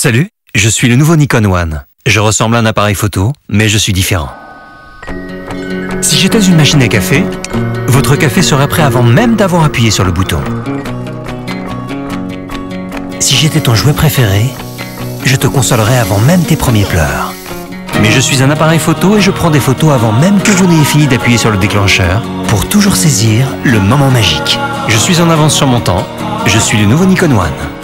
Salut, je suis le nouveau Nikon One. Je ressemble à un appareil photo, mais je suis différent. Si j'étais une machine à café, votre café serait prêt avant même d'avoir appuyé sur le bouton. Si j'étais ton jouet préféré, je te consolerais avant même tes premiers pleurs. Mais je suis un appareil photo et je prends des photos avant même que vous n'ayez fini d'appuyer sur le déclencheur pour toujours saisir le moment magique. Je suis en avance sur mon temps, je suis le nouveau Nikon One.